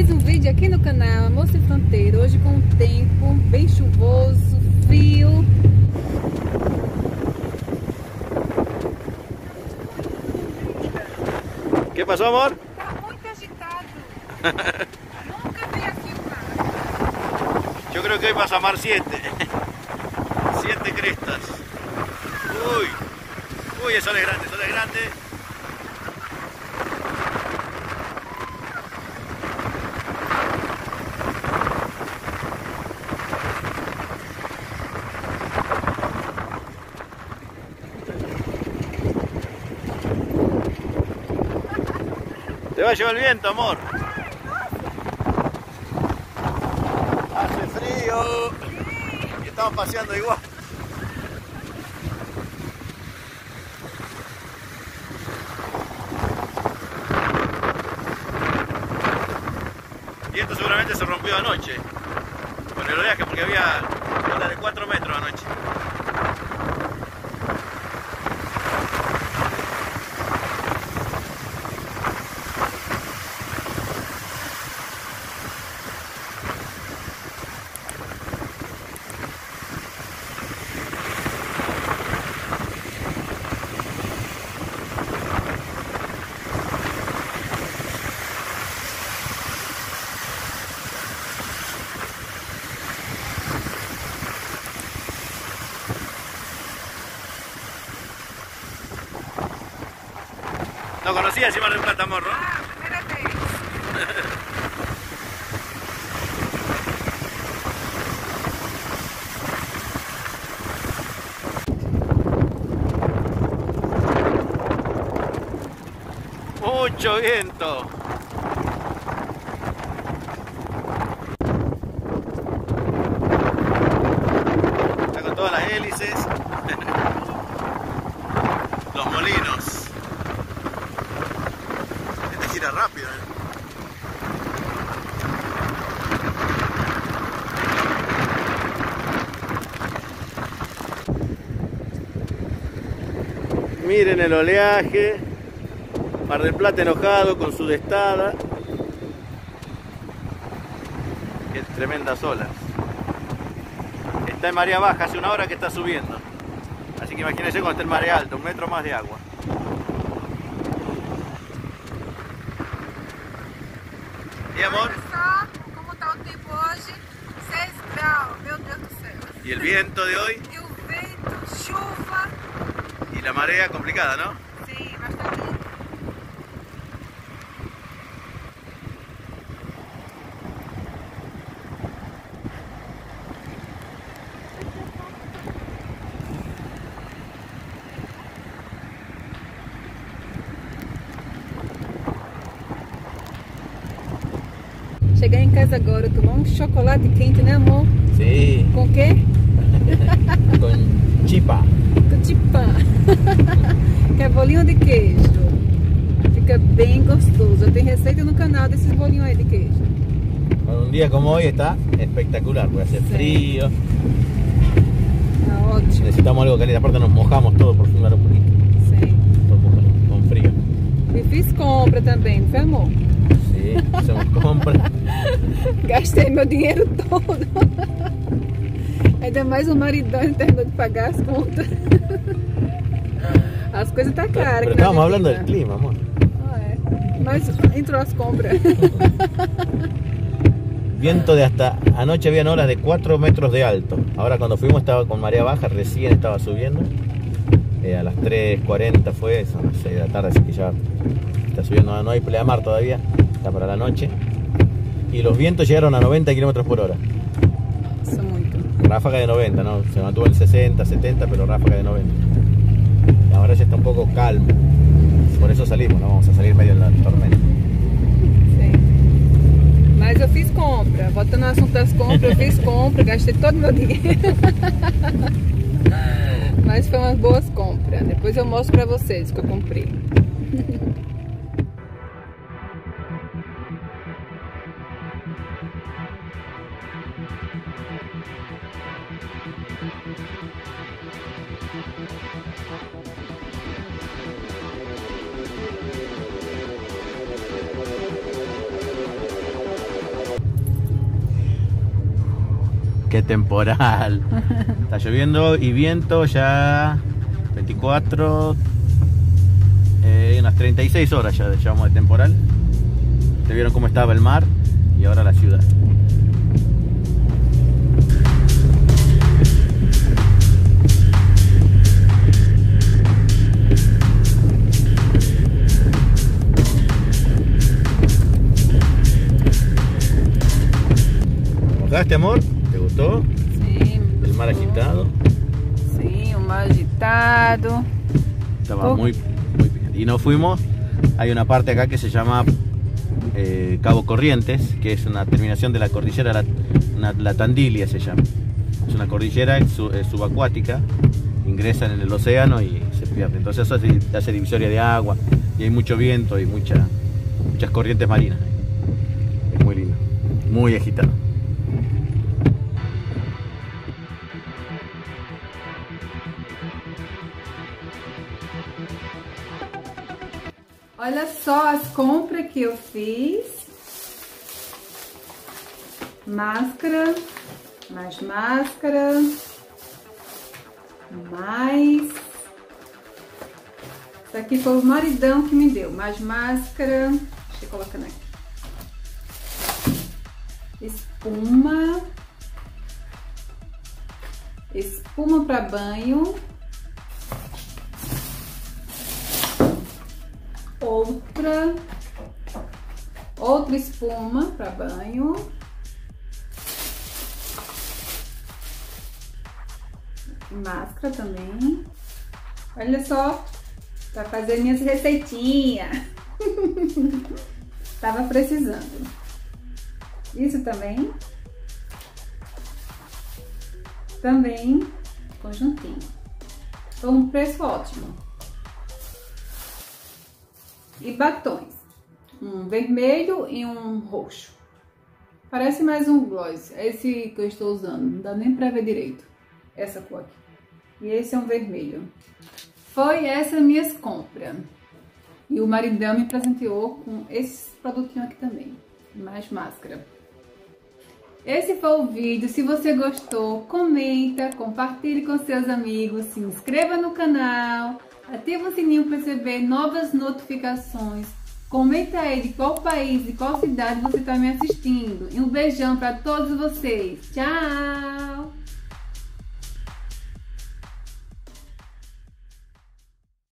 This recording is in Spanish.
Mais um vídeo aqui no canal Amor Sem Fronteira. Hoje com um tempo bem chuvoso, frio. ¿Qué pasó, amor? Tá muito agitado. Nunca vi aqui o mar. Yo creo que hoy vas a amar siete. Siete crestas. Uy. Uy, el sol es grande, el sol es grande. Va a llevar el viento, amor. Hace frío. Y estamos paseando igual. Y esto seguramente se rompió anoche. Con el oleaje, porque había olas de 4 metros anoche. No conocía encima de un vez. Mucho viento. Está con todas las hélices. Los molinos. Rápido. ¿eh? Miren el oleaje. Mar del Plata enojado con su destada. Qué tremendas olas. Está en marea baja, hace una hora que está subiendo. Así que imagínense cuando está en marea alta, un metro más de agua. E amor? Olha só como tá o tempo hoje. 6 graus, meu Deus do céu. Y el viento de hoy E o vento, chuva. y la marea complicada, ¿no? Chegar em casa agora, tomar um chocolate quente, né amor? Sí, Com o quê? con chipa. Com tipã. que é bolinho de queijo. Fica bem gostoso. Tenho receita no canal desses bolinhos aí de queijo. Con un día como hoy está espectacular, porque hace Sí. frío, Tá ótimo. necesitamos algo caliente, aparte nos mojamos todos por fumar un poquito, Sim. con frío. E fiz compra também, não foi amor? Sí, hacemos compras. Gastei meu dinheiro todo. Ainda mais o maridão não terminou de pagar as contas. As coisas tá caras. Pero estábamos hablando del clima, amor. Ah, é. Mas entrou as compras. Viento de hasta, anoche habían olas de 4 metros de alto. Ahora cuando fuimos estaba con marea baja, recién estaba subiendo. Eh, a las 3.40 fue, son las 6 de la tarde, así que ya está subiendo. No hay pleamar todavía, está para la noche. Y los vientos llegaron a 90 kilómetros por hora. Ráfaga de 90, ¿no? Se mantuvo en 60, 70, pero ráfaga de 90. Y ahora ya está un poco calmo. Por eso salimos, no vamos a salir medio en la tormenta. Sim. Mas eu fiz compra. Voltando ao assunto das compras, eu fiz compra, gastei todo meu dinheiro. Mas foi umas boas compras. Depois eu mostro pra vocês o que eu comprei. Qué temporal. Está lloviendo y viento ya 24, eh, unas 36 horas ya llevamos de temporal. Te vieron cómo estaba el mar y ahora la ciudad. ¿Mojaste, amor? ¿Te gustó? Sí. El mar agitado. Sí, un mar agitado. Estaba Oh. muy, muy bien. Y nos fuimos. Hay una parte acá que se llama eh, Cabo Corrientes, que es una terminación de la cordillera, la, una- la Tandilia se llama. Es una cordillera eh, subacuática, ingresan en el océano y se pierde. Entonces eso hace, hace divisoria de agua y hay mucho viento y mucha, muchas corrientes marinas. Es muy lindo, muy agitado. Olha só as compras que eu fiz. Máscara, mais máscara, mais. Isso aqui foi o maridão que me deu, mais máscara. Deixa eu colocar aqui. Espuma. Espuma para banho. Outra outra espuma para banho. Máscara também. Olha só para fazer minhas receitinhas. Tava precisando. Isso também. Também conjuntinho. Foi um preço ótimo e batons. Um vermelho e um roxo. Parece mais um gloss. É esse que eu estou usando. Não dá nem pra ver direito. Essa cor aqui. E esse é um vermelho. Foi essa minhas compras. E o maridão me presenteou com esses produtinhos aqui também. Mais máscara. Esse foi o vídeo. Se você gostou, comenta, compartilhe com seus amigos, se inscreva no canal. Ativa o sininho para receber novas notificações. Comenta aí de qual país e qual cidade você está me assistindo. E um beijão para todos vocês. Tchau!